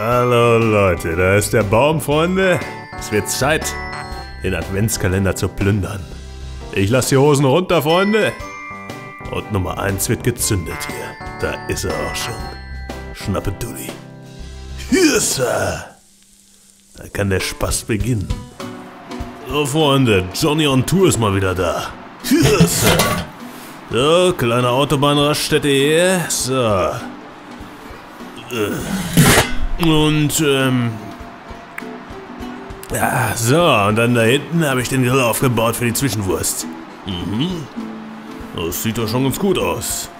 Hallo Leute, da ist der Baum, Freunde. Es wird Zeit, den Adventskalender zu plündern. Ich lasse die Hosen runter, Freunde. Und Nummer 1 wird gezündet hier. Da ist er auch schon. Schnappe Dulli. Hier ist er. Da kann der Spaß beginnen. So, Freunde, Johnny on Tour ist mal wieder da. Hier ist er. So, kleine Autobahnraststätte hier. So. Äh. Und, ähm. Ja, so, und dann da hinten habe ich den Grill aufgebaut für die Zwischenwurst. Mhm. Das sieht doch schon ganz gut aus.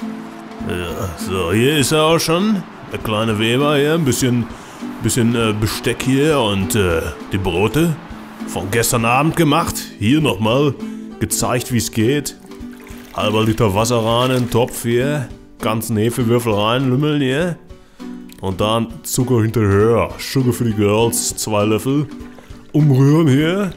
Ja, so, hier ist er auch schon. Der kleine Weber hier, ein bisschen, bisschen äh, Besteck hier und äh, die Brote von gestern Abend gemacht. Hier nochmal gezeigt, wie es geht. Halber Liter Wasser rein in den Topf hier. Ganzen Hefewürfel rein, lümmeln hier. Und dann Zucker hinterher. Sugar für die Girls, zwei Löffel. Umrühren hier.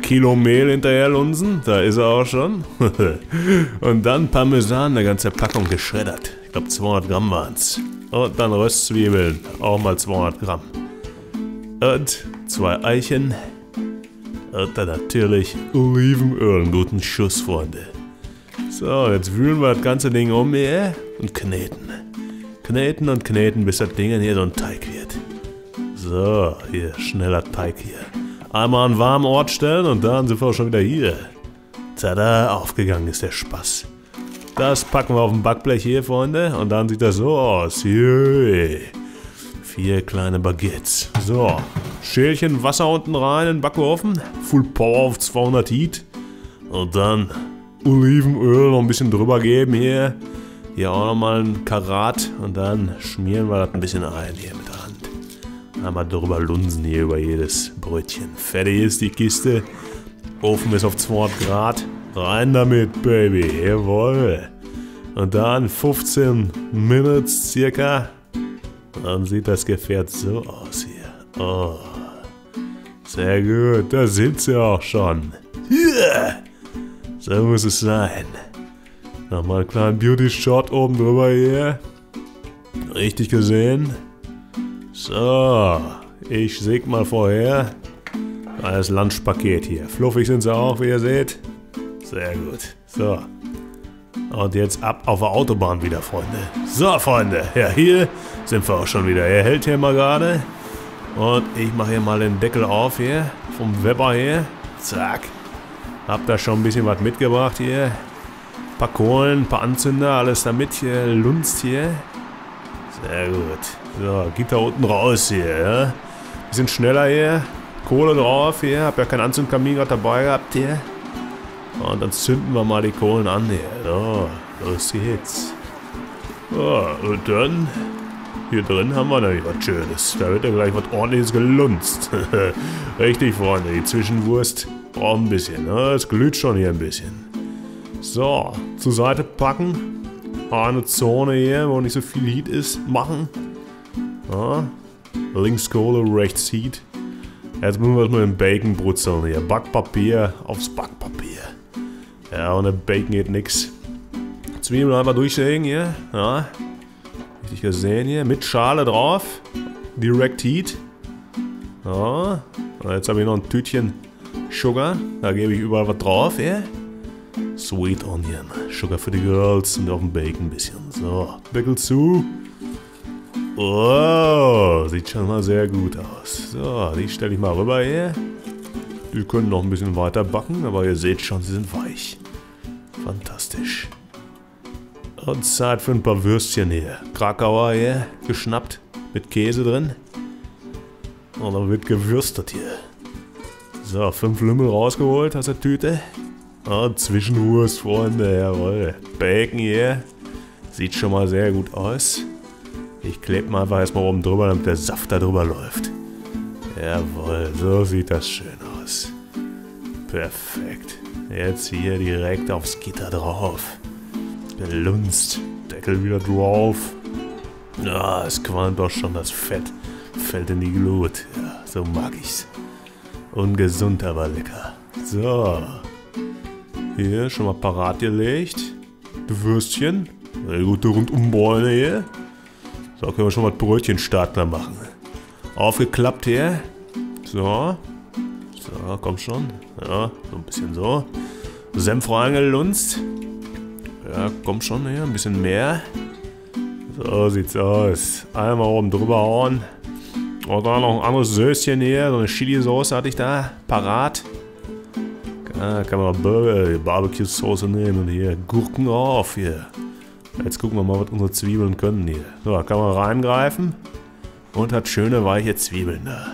Kilo Mehl hinterher lunsen, da ist er auch schon. und dann Parmesan, eine ganze Packung geschreddert. Ich glaube 200 Gramm waren's. Und dann Röstzwiebeln, auch mal 200 Gramm. Und zwei Eichen. Und dann natürlich Olivenöl, einen guten Schuss, Freunde. So, jetzt wühlen wir das ganze Ding um hier und kneten. Kneten und kneten, bis das Ding hier so ein Teig wird. So, hier, schneller Teig hier. Einmal an einen warmen Ort stellen und dann sind wir auch schon wieder hier. Tada, aufgegangen ist der Spaß. Das packen wir auf dem Backblech hier, Freunde. Und dann sieht das so aus. Hier. Vier kleine Baguettes. So, Schälchen Wasser unten rein in den Backofen. Full Power auf 200 Heat. Und dann Olivenöl noch ein bisschen drüber geben hier. Hier auch nochmal ein Karat. Und dann schmieren wir das ein bisschen ein hier mit der Hand. Einmal drüber lunsen hier über jedes Brötchen. Fertig ist die Kiste. Ofen ist auf 200 Grad. Rein damit, Baby. Jawohl. Und dann 15 Minutes circa. Dann sieht das Gefährt so aus hier. Oh. Sehr gut. Da sind sie auch schon. Yeah. So muss es sein. Nochmal einen kleinen Beauty-Shot oben drüber hier. Richtig gesehen. So, ich säg mal vorher. Das Lunchpaket hier. Fluffig sind sie auch, wie ihr seht. Sehr gut. So. Und jetzt ab auf der Autobahn wieder, Freunde. So, Freunde. Ja, hier sind wir auch schon wieder. Er hält hier mal gerade. Und ich mache hier mal den Deckel auf hier. Vom Weber hier. Zack. Hab da schon ein bisschen was mitgebracht hier. Paar Kohlen, ein paar Anzünder, alles damit hier. Lunst hier. Sehr gut. So, geht da unten raus hier, ja. Bisschen schneller hier. Kohle drauf hier. Hab ja keinen Anzündkamin gerade dabei gehabt hier. Und dann zünden wir mal die Kohlen an hier. So, los geht's. So, und dann hier drin haben wir nämlich was Schönes. Da wird ja gleich was ordentliches gelunzt. Richtig, Freunde. Die Zwischenwurst braucht ein bisschen. Ne? Es glüht schon hier ein bisschen. So, zur Seite packen. Eine Zone hier, wo nicht so viel Heat ist, machen. Ja. Links Kohle, rechts Heat. Jetzt müssen wir erstmal den Bacon brutzeln hier. Backpapier aufs Backpapier. Ja, ohne Bacon geht nix. Zwiebeln einfach durchsägen hier. Ja. Richtig gesehen hier. Mit Schale drauf. Direct Heat. Ja. Jetzt habe ich noch ein Tütchen Sugar. Da gebe ich überall was drauf hier. Sweet Onion. Sugar für die Girls und auf dem Bacon ein bisschen. So, Deckel zu. Oh, sieht schon mal sehr gut aus. So, die stelle ich mal rüber hier. Die können noch ein bisschen weiter backen, aber ihr seht schon, sie sind weich. Fantastisch. Und Zeit für ein paar Würstchen hier. Krakauer hier, geschnappt, mit Käse drin. Und dann wird gewürstet hier. So, fünf Lümmel rausgeholt aus der Tüte. Und Zwischenwurst, Freunde, jawohl. Bacon hier. Sieht schon mal sehr gut aus. Ich klebe mal einfach erstmal oben drüber, damit der Saft da drüber läuft. Jawohl, so sieht das schön aus. Perfekt. Jetzt hier direkt aufs Gitter drauf. Gelunzt. Deckel wieder drauf. Ja, es qualmt doch schon das Fett. Fällt in die Glut. Ja, so mag ich's. Ungesund, aber lecker. So. Hier schon mal parat gelegt. Die Würstchen. Sehr gute Rundumbräune hier. So können wir schon mal Brötchenstartler machen. Aufgeklappt hier. So. So, komm schon. Ja, so ein bisschen so. Senf reingelunzt. Ja, komm schon hier, ein bisschen mehr. So sieht's aus. Einmal oben drüber hauen. Und dann noch ein anderes Söschen hier. So eine Chili-Sauce hatte ich da parat. Ja, kann man Burger, Barbecue-Soße nehmen und hier Gurken auf hier. Jetzt gucken wir mal, was unsere Zwiebeln können hier. So, kann man reingreifen und hat schöne weiche Zwiebeln da,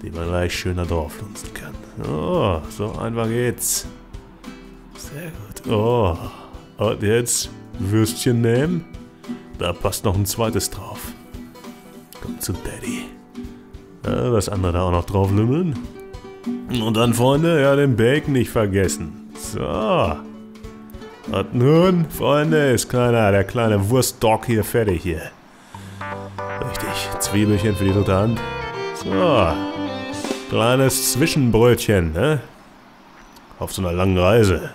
die man gleich schöner drauf lunzen kann. Oh, so einfach geht's. Sehr gut. Oh, und jetzt Würstchen nehmen. Da passt noch ein zweites drauf. Kommt zu Daddy. Das andere da auch noch drauf lümmeln. Und dann, Freunde, ja, den Bacon nicht vergessen. So. Und nun, Freunde, ist kleiner, der kleine Wurstdog hier fertig hier. Richtig, Zwiebelchen für die dritte Hand. So. Kleines Zwischenbrötchen, ne? Auf so einer langen Reise.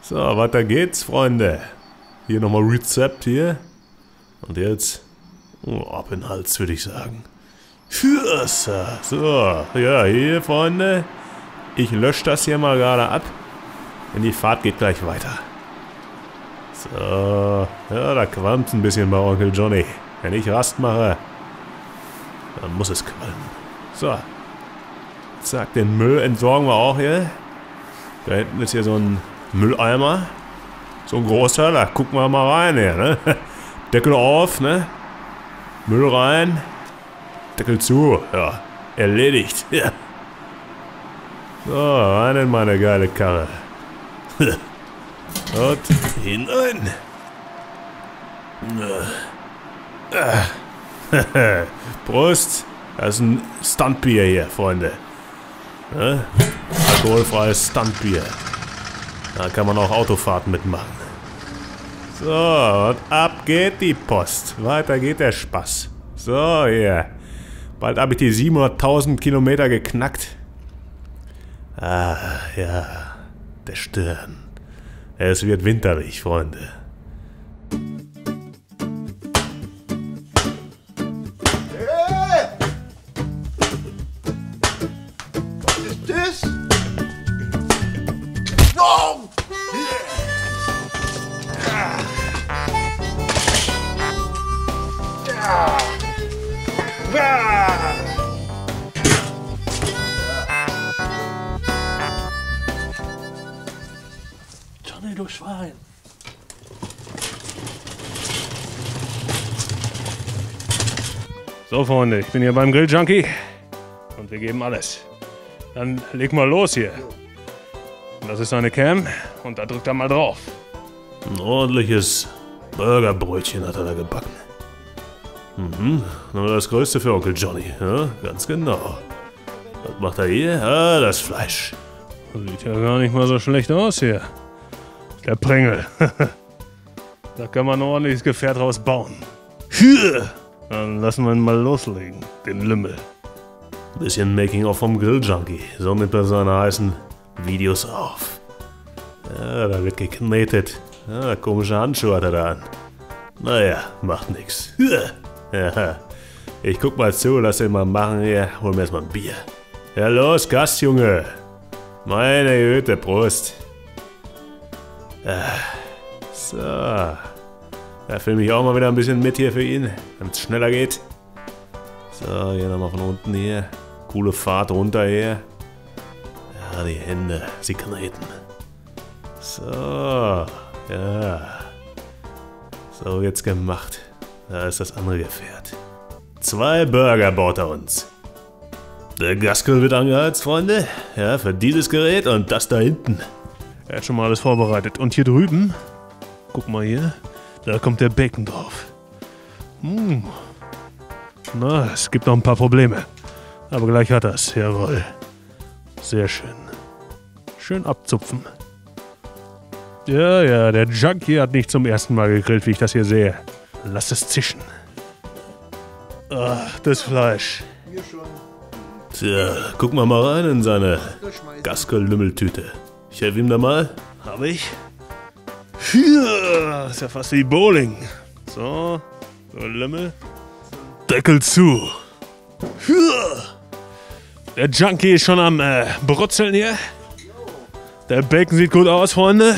So, weiter geht's, Freunde. Hier nochmal Rezept hier. Und jetzt, oh, ab in den Hals, würde ich sagen. Fürster. So, ja, hier, Freunde. Ich lösche das hier mal gerade ab. Denn die Fahrt geht gleich weiter. So, ja, da qualmt ein bisschen bei Onkel Johnny. Wenn ich Rast mache, dann muss es qualmen. So. Zack, den Müll entsorgen wir auch hier. Da hinten ist hier so ein Mülleimer. So ein großer, da gucken wir mal rein hier, ne? Deckel auf, ne? Müll rein. Deckel zu. Ja, erledigt. Ja. So, rein in meine geile Karre. Und hinein. Prost. Das ist ein Stuntbier hier, Freunde. Ne? Alkoholfreies Stuntbier. Da kann man auch Autofahrten mitmachen. So, und ab geht die Post. Weiter geht der Spaß. So, hier. Bald habe ich die 700.000 Kilometer geknackt. Ah, ja. Der Stirn. Es wird winterlich, Freunde. Johnny, du Schwein. So, Freunde, ich bin hier beim Grill Junkie und wir geben alles. Dann leg mal los hier. Das ist seine Cam und da drückt er mal drauf. Ein ordentliches Burgerbrötchen hat er da gebacken. Mhm, nur das Größte für Onkel Johnny, ja, ganz genau. Was macht er hier? Ah, das Fleisch. Sieht ja gar nicht mal so schlecht aus hier. Der Prängel. da kann man ein ordentliches Gefährt draus bauen. Hier. Dann lassen wir ihn mal loslegen, den Lümmel. Bisschen Making-of vom Grill-Junkie. So nimmt er seine heißen Videos auf. Ja, da wird geknetet. Ja, komische Handschuhe hat er da an. Naja, macht nix. Ja, ich guck mal zu, lass den mal machen hier. Hol mir erstmal ein Bier. Ja, los, Gast, Junge. Meine Güte, Prost. Ah, so. Da filme ich auch mal wieder ein bisschen mit hier für ihn, damit es schneller geht. So, hier nochmal von unten hier. Coole Fahrt runter hier. Ja, die Hände, sie kneten. So, ja. So, jetzt gemacht. Da ist das andere Gefährt. Zwei Burger baut er uns. Der Gaskel wird angeheizt, Freunde. Ja, für dieses Gerät und das da hinten. Er hat schon mal alles vorbereitet. Und hier drüben, guck mal hier, da kommt der Bacon drauf. Hm. Na, es gibt noch ein paar Probleme. Aber gleich hat er's. Jawohl. Sehr schön. Schön abzupfen. Ja, ja, der Junkie hat nicht zum ersten Mal gegrillt, wie ich das hier sehe. Lass es zischen. Ach, das Fleisch. Mir schon. Tja, gucken wir mal rein in seine. Gaskel-Lümmeltüte. Ich helfe ihm da mal. Hab ich. Hier, ist ja fast wie Bowling. So, so Lümmel. Deckel zu. Der Junkie ist schon am äh, Brutzeln hier. Der Bacon sieht gut aus, Freunde.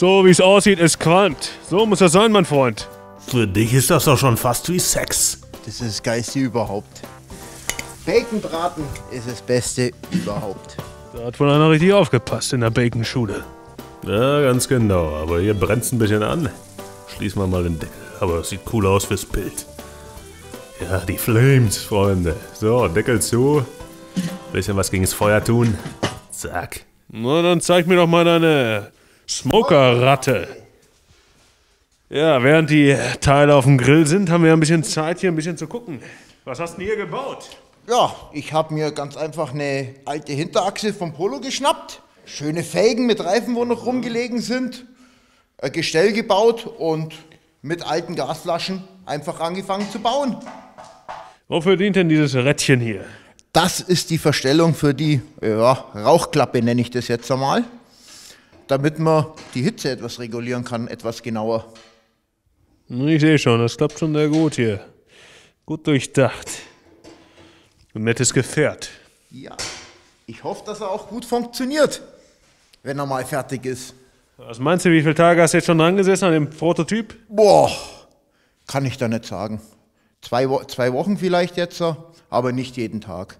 So wie es aussieht, es qualmt. So muss das sein, mein Freund. Für dich ist das doch schon fast wie Sex. Das ist das Geilste überhaupt. Baconbraten ist das Beste überhaupt. Da hat wohl einer richtig aufgepasst in der Baconschule. Ja, ganz genau. Aber hier brennt's ein bisschen an. Schließen wir mal den Deckel. Aber es sieht cool aus fürs Bild. Ja, die Flames, Freunde. So, Deckel zu. Bisschen was gegen das Feuer tun. Zack. Na, dann zeig mir doch mal deine Smoker-Ratte. Ja, während die Teile auf dem Grill sind, haben wir ein bisschen Zeit, hier ein bisschen zu gucken. Was hast du denn hier gebaut? Ja, ich habe mir ganz einfach eine alte Hinterachse vom Polo geschnappt. Schöne Felgen mit Reifen, wo noch rumgelegen sind. Ein Gestell gebaut und mit alten Gasflaschen einfach angefangen zu bauen. Wofür dient denn dieses Rädchen hier? Das ist die Verstellung für die ja, Rauchklappe, nenne ich das jetzt einmal. Damit man die Hitze etwas regulieren kann, etwas genauer. Ich sehe schon, das klappt schon sehr gut hier. Gut durchdacht. Ein nettes Gefährt. Ja, ich hoffe, dass er auch gut funktioniert, wenn er mal fertig ist. Was meinst du, wie viele Tage hast du jetzt schon dran gesessen an dem Prototyp? Boah, kann ich da nicht sagen. Zwei, Wo zwei Wochen vielleicht jetzt, aber nicht jeden Tag.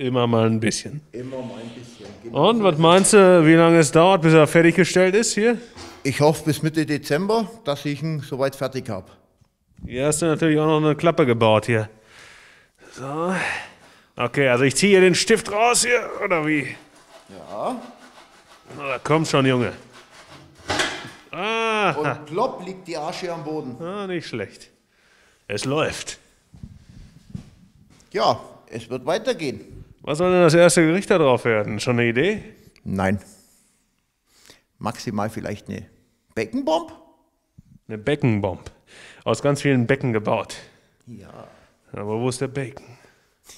Immer mal ein bisschen. Immer mal ein bisschen. Genau Und was meinst du, wie lange es dauert, bis er fertiggestellt ist hier? Ich hoffe bis Mitte Dezember, dass ich ihn soweit fertig habe. Hier hast du natürlich auch noch eine Klappe gebaut hier. So. Okay, also ich ziehe hier den Stift raus hier, oder wie? Ja. Na, da kommt schon, Junge. Ah, Und plopp liegt die Asche am Boden. ah, nicht schlecht. Es läuft. Ja, es wird weitergehen. Was soll denn das erste Gericht da drauf werden? Schon eine Idee? Nein. Maximal vielleicht eine Beckenbomb? Eine Beckenbomb. Aus ganz vielen Becken gebaut. Ja. Aber wo ist der Bacon?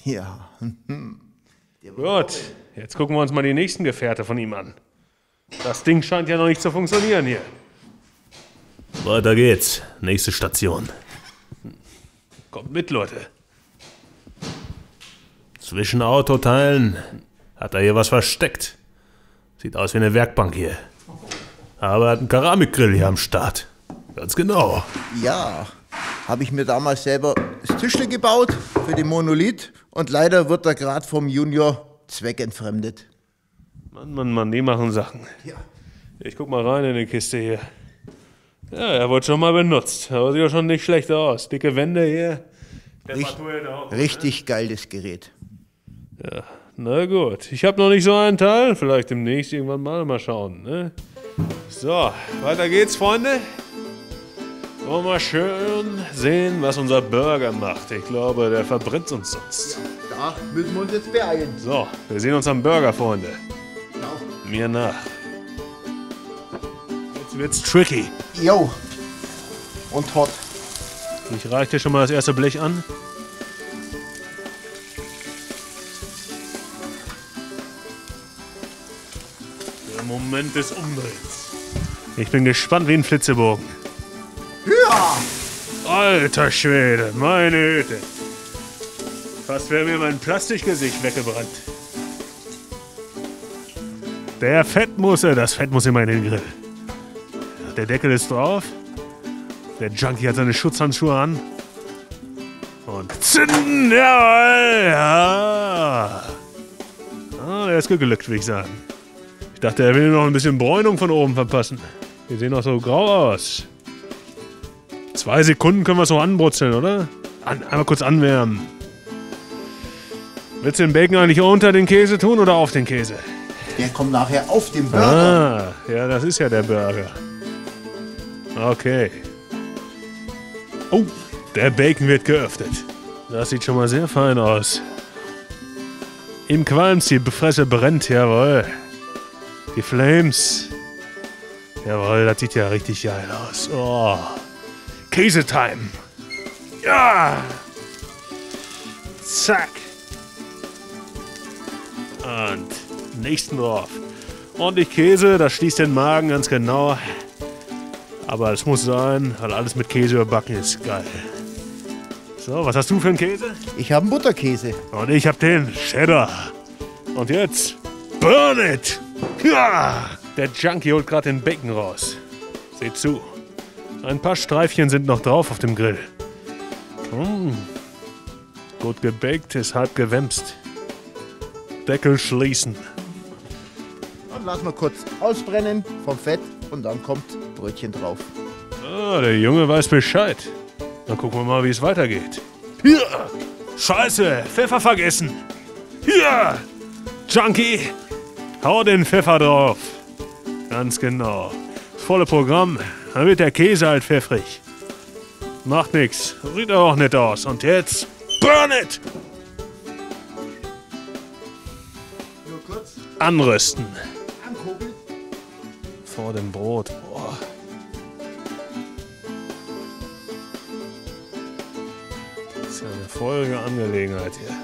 Ja. Gut, jetzt gucken wir uns mal die nächsten Gefährte von ihm an. Das Ding scheint ja noch nicht zu funktionieren hier. Weiter geht's. Nächste Station. Kommt mit, Leute. Zwischen Autoteilen hat er hier was versteckt. Sieht aus wie eine Werkbank hier. Aber er hat einen Keramikgrill hier am Start. Ganz genau. Ja. Habe ich mir damals selber das Tischle gebaut für den Monolith und leider wird er gerade vom Junior zweckentfremdet. Mann, Mann, Mann, die machen Sachen. Ja. Ich guck mal rein in die Kiste hier. Ja, er wurde schon mal benutzt. Aber sieht ja schon nicht schlecht aus. Dicke Wände hier. Hält auch. Richtig geiles Gerät. Ja, na gut. Ich habe noch nicht so einen Teil. Vielleicht demnächst irgendwann mal. Mal schauen. Ne? So, weiter geht's, Freunde. Wollen wir mal schön sehen, was unser Burger macht. Ich glaube, der verbrennt uns sonst. Da müssen wir uns jetzt beeilen. So, wir sehen uns am Burger, Freunde. Genau. Mir nach. Jetzt wird's tricky. Jo. Und hot. Ich reiche dir schon mal das erste Blech an. Der Moment des Umdrehens. Ich bin gespannt wie ein Flitzebogen. Ja. Alter Schwede, meine Güte. Fast wäre mir mein Plastikgesicht weggebrannt. Der Fett muss, das Fett muss immer in den Grill. Der Deckel ist drauf. Der Junkie hat seine Schutzhandschuhe an. Und zünden, jawohl, ja. Ah, der ist geglückt, würde ich sagen. Ich dachte, er will noch ein bisschen Bräunung von oben verpassen. Die sehen noch so grau aus. Zwei Sekunden können wir es noch anbrutzeln, oder? An, einmal kurz anwärmen. Willst du den Bacon eigentlich unter den Käse tun oder auf den Käse? Der kommt nachher auf den Burger. Ah, ja, das ist ja der Burger. Okay. Oh, der Bacon wird geöffnet. Das sieht schon mal sehr fein aus. Im Qualms, die Fresse brennt, jawohl. Die Flames. Jawohl, das sieht ja richtig geil aus. Oh. Käse-Time. Ja. Zack. Und nächsten drauf. Ordentlich Käse, das schließt den Magen ganz genau. Aber es muss sein, weil alles mit Käse überbacken ist. Geil. So, was hast du für einen Käse? Ich habe einen Butterkäse. Und ich hab den Cheddar. Und jetzt burn it! Ja! Der Junkie holt gerade den Bacon raus. Seht zu. Ein paar Streifchen sind noch drauf auf dem Grill. Mm. Gut gebaked ist halb gewämst. Deckel schließen. Dann lassen wir kurz ausbrennen vom Fett und dann kommt Brötchen drauf. Ah, der Junge weiß Bescheid. Dann gucken wir mal, wie es weitergeht. Hier! Scheiße! Pfeffer vergessen! Hier! Junkie! Hau den Pfeffer drauf! Ganz genau. Das volle Programm. Dann wird der Käse halt pfeffrig. Macht nix. Sieht auch nett aus. Und jetzt burn it! Anrösten. Vor dem Brot. Boah. Das ist ja eine folgende Angelegenheit hier.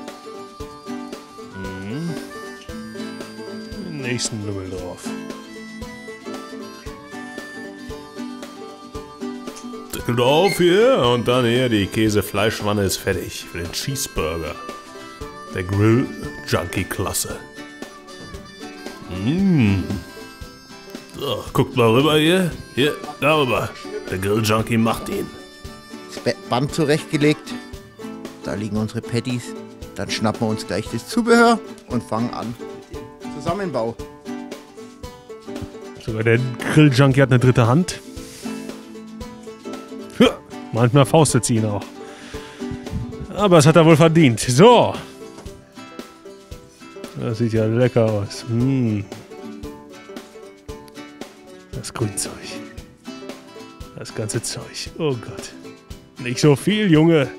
Nächsten Lümmel drauf. Drauf hier und dann hier die Käsefleischwanne ist fertig für den Cheeseburger. Der Grill Junkie Klasse. Mmh. So, guckt mal rüber hier. Hier, darüber. Der Grill Junkie macht ihn. Das Be- Band zurechtgelegt. Da liegen unsere Patties. Dann schnappen wir uns gleich das Zubehör und fangen an Zusammenbau. Sogar der Grill Junkie hat eine dritte Hand. Ja, manchmal faustet sie ihn auch. Aber es hat er wohl verdient. So. Das sieht ja lecker aus. Mm. Das Grünzeug. Das ganze Zeug. Oh Gott. Nicht so viel, Junge.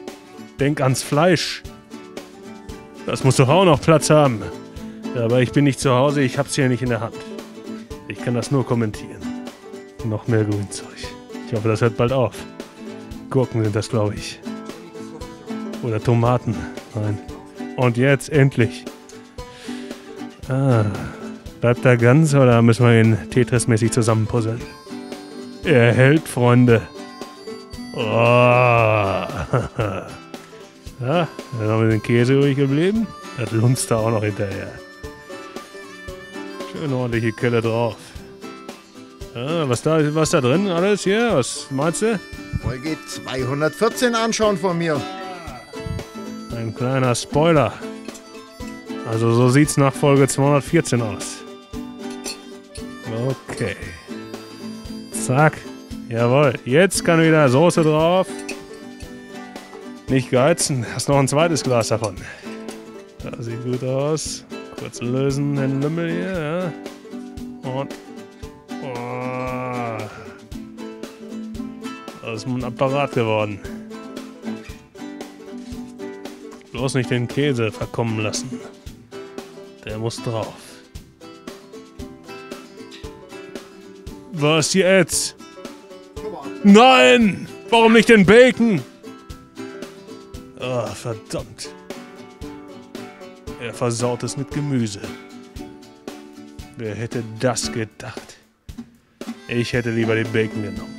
Denk ans Fleisch. Das muss doch auch noch Platz haben. Aber ich bin nicht zu Hause, ich hab's hier nicht in der Hand. Ich kann das nur kommentieren. Noch mehr Grünzeug. Ich hoffe, das hört bald auf. Gurken sind das, glaube ich. Oder Tomaten. Nein. Und jetzt endlich. Ah. Bleibt er ganz oder müssen wir ihn Tetris-mäßig zusammenpuzzeln? Er hält, Freunde. Oh. ja, dann haben wir den Käse übrig geblieben. Das lunzt da auch noch hinterher. Schön ordentliche Kelle drauf. Ja, was da, was da drin alles hier? Was meinst du? Folge 214 anschauen von mir. Ein kleiner Spoiler. Also so sieht's nach Folge 214 aus. Okay. Zack. Jawohl. Jetzt kann wieder Soße drauf. Nicht geizen. Hast noch ein zweites Glas davon. Das sieht gut aus. Kurz lösen den Lümmel hier, ja. Und. Oh. Das ist ein Apparat geworden. Bloß nicht den Käse verkommen lassen. Der muss drauf. Was jetzt? Nein! Warum nicht den Bacon? Ah, verdammt. Er versaut es mit Gemüse. Wer hätte das gedacht? Ich hätte lieber den Bacon genommen.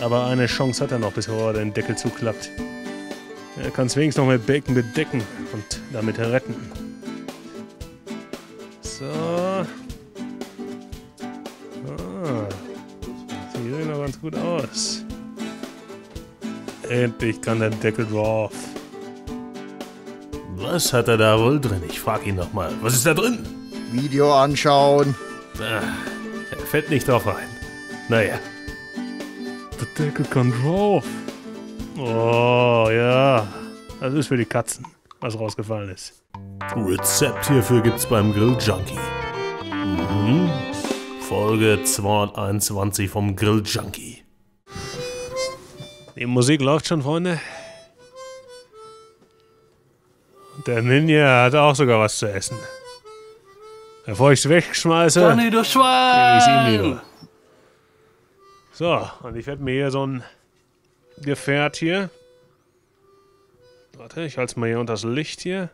Aber eine Chance hat er noch, bis er den Deckel zuklappt. Er kann es wenigstens noch mit Bacon bedecken und damit retten. So. Ah. Sieht noch ganz gut aus. Endlich kann der Deckel drauf. Was hat er da wohl drin? Ich frag ihn nochmal. Was ist da drin? Video anschauen. Ah, er fällt nicht drauf rein. Naja. Der Deckel kann drauf. Oh, ja. Das ist für die Katzen, was rausgefallen ist. Rezept hierfür gibt's beim Grill Junkie. Mhm. Folge 221 vom Grill Junkie. Die Musik läuft schon, Freunde. Der Ninja hat auch sogar was zu essen. Bevor ich's wegschmeiße, Johnny, du gebe ich's ihm Schwein! lieber. So, und ich werde mir hier so ein Gefährt hier. Warte, ich halte es mal hier unter das Licht hier.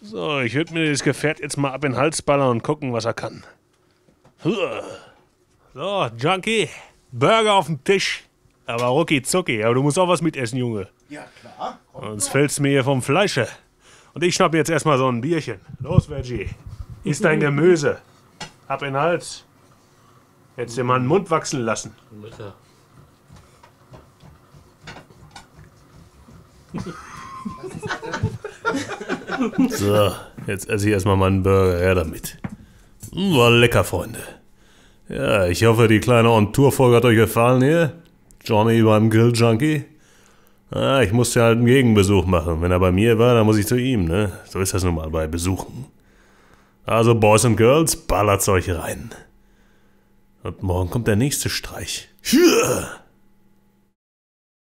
So, ich würde mir das Gefährt jetzt mal ab in den Hals ballern und gucken, was er kann. So, Junkie, Burger auf dem Tisch. Aber rucki zucki, aber du musst auch was mitessen, Junge. Ja, klar. Sonst fällst du mir hier vom Fleische. Und ich schnapp jetzt erstmal so ein Bierchen. Los, Veggie. Iss dein Gemüse. Ab in den Hals. Jetzt dir mal den Mund wachsen lassen. So, jetzt esse ich erstmal meinen Burger. Her damit. War lecker, Freunde. Ja, ich hoffe, die kleine On-Tour-Folge hat euch gefallen hier. Johnny beim Grill-Junkie. Ah, ich musste halt einen Gegenbesuch machen. Wenn er bei mir war, dann muss ich zu ihm, ne? So ist das nun mal bei Besuchen. Also, Boys and Girls, ballert's euch rein. Und morgen kommt der nächste Streich. Hüa!